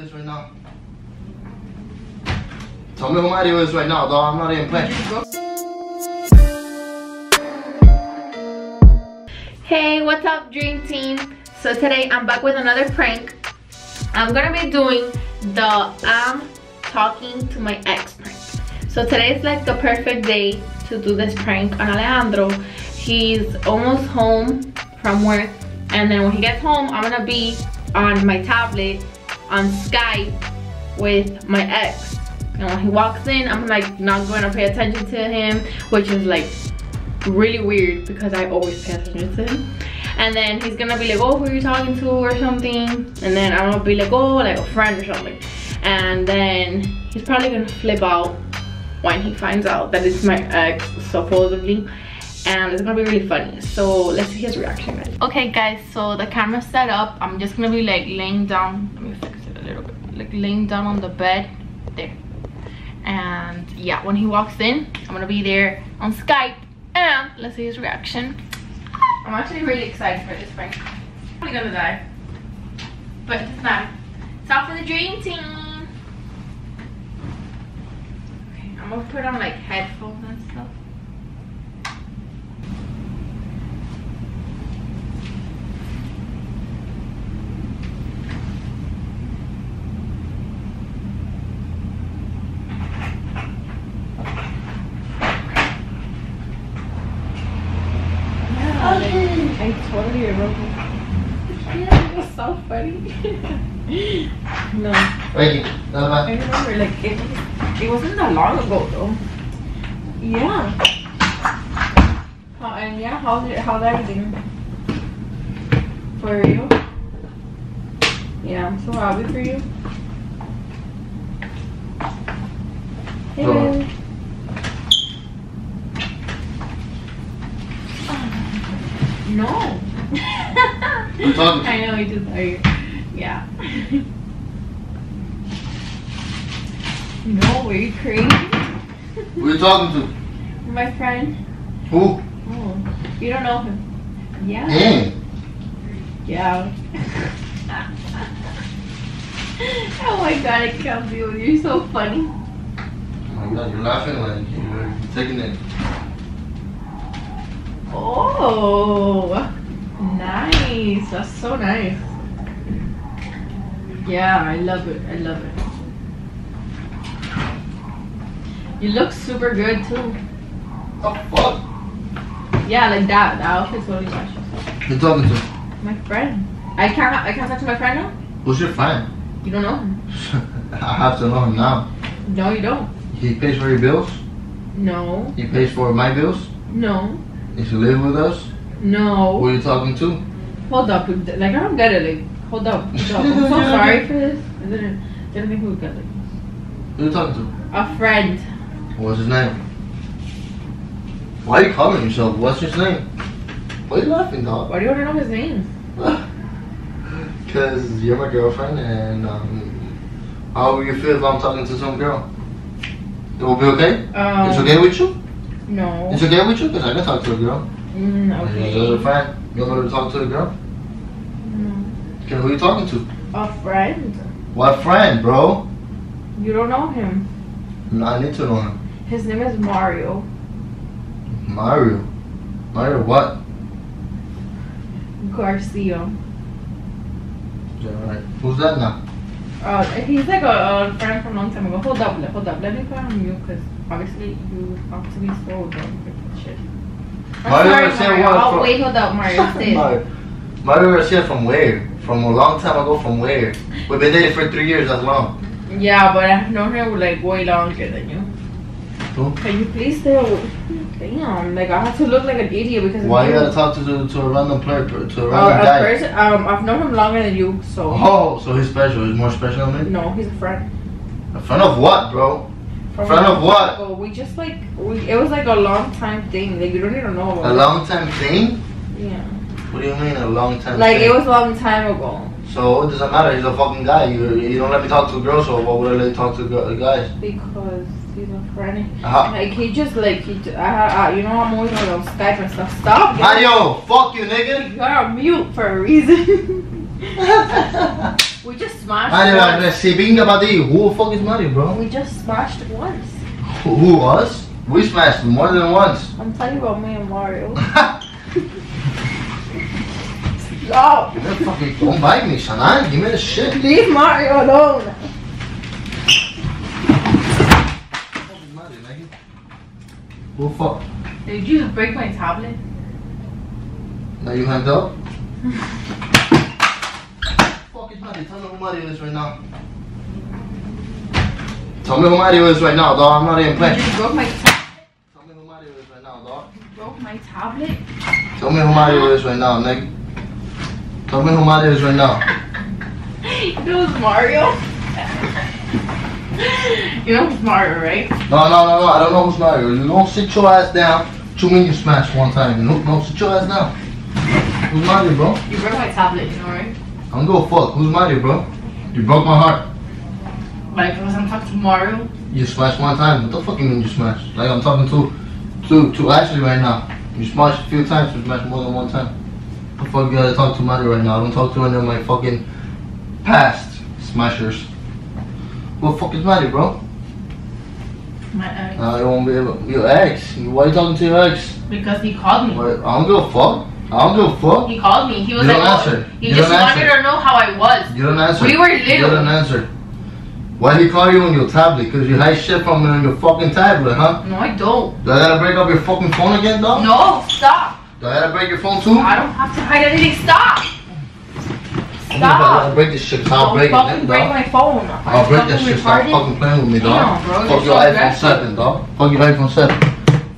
is right now. Tell me who Mario is right now, dog. I'm not even playing. Hey, what's up, Dream Team? So today I'm back with another prank. I'm gonna be doing the I'm talking to my ex prank. So today is like the perfect day to do this prank on Alejandro. He's almost home from work and then when he gets home, I'm gonna be on my tablet on Skype with my ex. And when he walks in, I'm like not going to pay attention to him, which is like really weird because I always pay attention to him. And then he's gonna be like, oh, who are you talking to or something? And then I'm gonna be like, oh, like a friend or something. And then he's probably gonna flip out when he finds out that it's my ex, supposedly. And it's gonna be really funny. So let's see his reaction, guys. Okay, guys, so the camera's set up. I'm just gonna be like laying down. Let me fix it a little bit. Like laying down on the bed. There. And yeah, when he walks in, I'm gonna be there on Skype. And let's see his reaction. I'm actually really excited for this prank. I'm probably gonna die. But it's not. It's all for the dream team. Okay, I'm gonna put on like headphones and stuff. I totally remember. Yeah, it was so funny. no, Wait, nada I más. remember like it. It wasn't that long ago though. Yeah. How, and yeah, how's it? How's everything? For you? Yeah, I'm so happy for you. Hey, Go. babe. No. Talking. I know, he just are. Yeah. no, are you crazy? Who are you talking to? My friend. Who? Oh, you don't know him. Yeah. Him. Yeah. oh my god, I can't be with you. You're so funny. Oh my god, you're laughing like you're taking it. Oh, nice. That's so nice. Yeah, I love it. I love it. You look super good too. Oh fuck. Yeah, like that. The outfit's totally matches. Who talking to? My friend. I can't. I can't talk to my friend now. Who's your friend? You don't know him. I have to know him now. No, you don't. He pays for your bills. No. He pays for my bills. No. He should live with us. Who are you talking to? Hold up. Like I don't get it. Like hold up. Hold up. I'm so sorry for this. I didn't. Didn't think we would get it. Who are you talking to? A friend. What's his name? Why are you calling yourself? What's his name? Why are you laughing, dog? Why do you want to know his name? Because you're my girlfriend, and um, how will you feel if I'm talking to some girl? It will be okay? Um, it's okay with you? No. It's okay with you? Because I can talk to a girl. Mm, As a okay. friend, you want to talk to a girl? No. Okay, who are you talking to? A friend. What friend, bro? You don't know him. No, I need to know him. His name is Mario. Mario. Mario what? Garcia. Alright. Who's that now? Uh, he's like a, a friend from a long time ago. Hold up, hold up. Let me put on mute because obviously you have to be so dumb with shit. Mario Garcia? Oh, From- wait, hold up, Mario. Mario. Mario Garcia from where? From a long time ago from where? We've been dating for three years, that's long. Yeah, but I've known him like way longer than you. Who? Can you please stay away? Damn, like I have to look like an idiot because Why you gotta talk to, to, to a random player, to a Uh, random a guy? person, um, I've known him longer than you, so Oh, so he's special. He's more special than me? no, he's a friend. A friend of what, bro? Friend a of what? ago. We just like we, it was like a long time thing. Like you don't even know about A long time thing? Yeah. What do you mean a long time Like thing? it was a long time ago So it doesn't matter. He's a fucking guy. You, you don't let me talk to girls, so why would I let you talk to guys? because he's a friend. How? Like he just like he, j- I, I, you know I'm always on Skype and stuff. Stop. Mario, fuck you, nigga. You're on mute for a reason. We just smashed Mario, once. si binga ba di? Who the fuck is Mario, bro? We just smashed once. Who, who us? We smashed more than once. I'm telling you about me and Mario. Stop. You better fucking don't bite me, son. huh? Give me the shit. Leave Mario alone. Who the fuck? Did you break my tablet? Now you hanged up? Tell me who Mario is right now. Tell me who Mario is right now, dog. I'm not even You playing. just broke my tablet. Tell me who Mario is right now, dog. Broke my tablet. Tell me who Mario is right now, nigga. Tell me who Mario is right now. You know it's Mario? you know it's Mario, right? No, no, no, no. I don't know who's Mario. You don't sit your ass down. You mean you smashed one time? No, no, sit your ass down. Who's Mario, bro? You broke my tablet, you know, right? I'm gonna go fuck. Who's Mario, bro? You broke my heart. Like, because I'm talking to Mario. You smashed one time. What the fuck you mean you smashed? Like I'm talking to, to, to Ashley right now. You smashed a few times. You smashed more than one time. What the fuck you gotta talk to Mario right now? I don't talk to any of my fucking past smashers. What the fuck is Mario, bro? My ex. Uh, you won't be able. Your ex. Why you talking to your ex? Because he called me. What? I don't give a fuck. I don't give a fuck. He called me. He was You like, don't oh, answer. he You just wanted answer. to know how I was. You don't answer. We were You little. don't answer. Why did he call you on your tablet? Cause you hide shit from on your fucking tablet, huh? No, I don't. Do I gotta break up your fucking phone again, dog? No, stop. Do I gotta break your phone too? I don't have to hide anything. Stop. I'm gonna Stop. break this shit. I'll Don't break fucking break dog. my phone. I'll break this shit. Stop fucking playing with me, dog. Damn, bro, Fuck you're your so iPhone aggressive. 7, dog. Fuck your iPhone 7.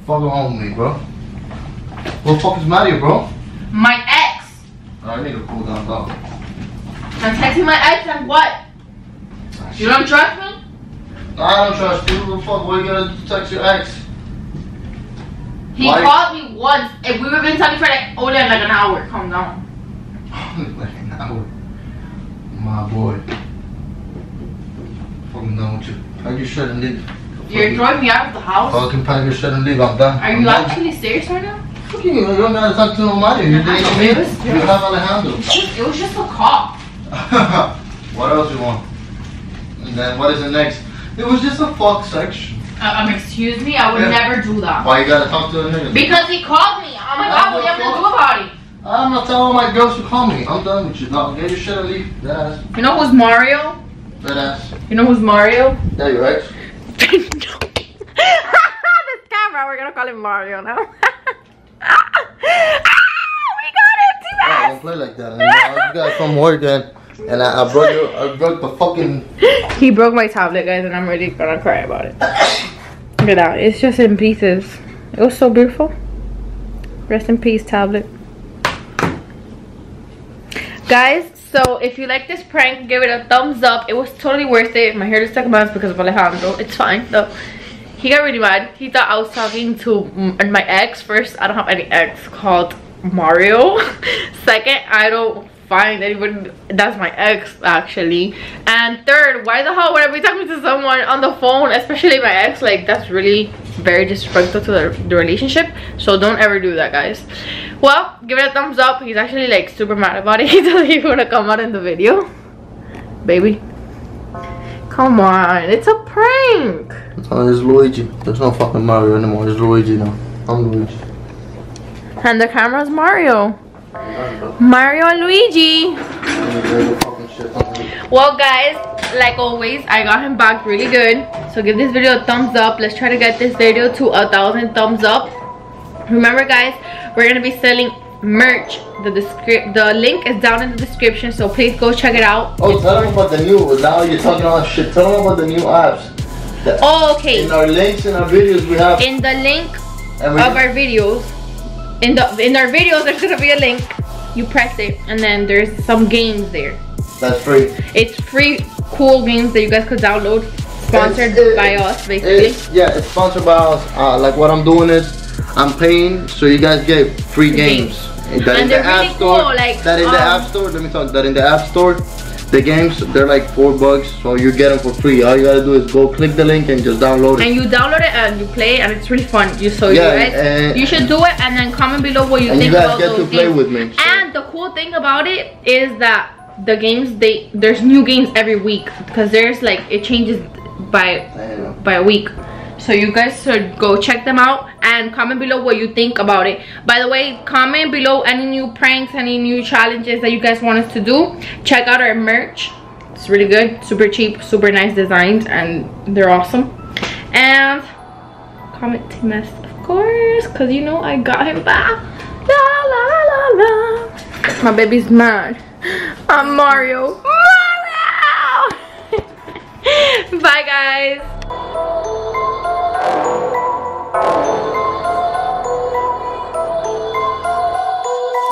Fuck on with me, bro. What the fuck is Mario, bro? My ex. Oh, I need to cool down, dog. I'm texting my ex and what? Ah, you don't trust me? I don't trust you. What the fuck? Why you gotta text your ex? He Why? called me once and we were been talking for like oh, only like an hour. Calm down. like an hour. My boy. Fucking done with you. Pack your shit and leave. You're throwing me out of the house. Fucking pack your shit and leave. I'm done. Are I'm you done. actually serious right now? You. Don't gotta talk to nobody. You're dating me. It You have Alejandro. It was just, it was just a call. what else you want? And then what is the next? It was just a fuck section. Uh, um, excuse me, I would Yeah. never do that. Why you gotta talk to a nigga? Because he called me. Oh my god, what do you have to do about it? I'm not telling all my girls to call me. I'm done with you. No, get your shit and leave. That ass. You know who's Mario? That ass. You know who's Mario? Yeah, you're right. this camera, we're gonna call him Mario now. we got it, I don't play like that. You gotta come work then. And I, I broke your, I broke the fucking. He broke my tablet, guys, and I'm really gonna cry about it. Look at that. It's just in pieces. It was so beautiful. Rest in peace, tablet. Guys, so if you like this prank, give it a thumbs up. It was totally worth it. My hair looks like a mess because of Alejandro. It's fine, though. He got really mad. He thought I was talking to my ex. First, I don't have any ex called Mario. Second, I don't find anybody that's my ex actually. And third why the hell would i be talking to someone on the phone especially my ex? Like that's really very disrespectful to the, the relationship. So don't ever do that guys. Well give it a thumbs up. He's actually like super mad about it. He doesn't even want to come out in the video. Baby. Come on. It's a prank. Oh, it's Luigi. There's no fucking Mario anymore. It's Luigi now. I'm Luigi. And the camera's mario mario and luigi well guys like always i got him back really good so give this video a thumbs up let's try to get this video to a thousand thumbs up remember guys we're gonna be selling merch the the link is down in the description so please go check it out Oh, tell them about the new. Now you're talking all shit. Tell them about the new apps. The- oh, okay In our links and our videos, we have. in the link of our videos in the in our videos there's gonna be a link you press it and then there's some games there That's free. it's free cool games that you guys could download sponsored it- by us basically yeah, it's sponsored by us. Uh, like what I'm doing is, I'm paying so you guys get free games. That And in they're the app really store. cool, like, that in the um, app store. Let me talk. That in the app store, the games they're like four bucks, so you get them for free. All you gotta do is go click the link and just download it. and you download it and you play and it's really fun you so Yeah, you guys and- you should do it and then comment below what you and you think guys about get to those play games. with me. so- and the cool thing about it is that the games they there's new games every week because there's like it changes by by a week so you guys should go check them out and comment below what you think about it. By the way comment below any new pranks any new challenges that you guys want us to do. Check out our merch. It's really good. Super cheap super nice designs and they're awesome. And comment Team mess of course because you know I got him back. La la la la. My baby's mad. I'm Mario. Mario! Bye guys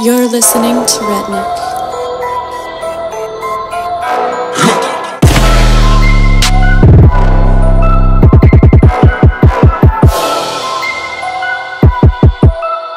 You're listening to Redneck.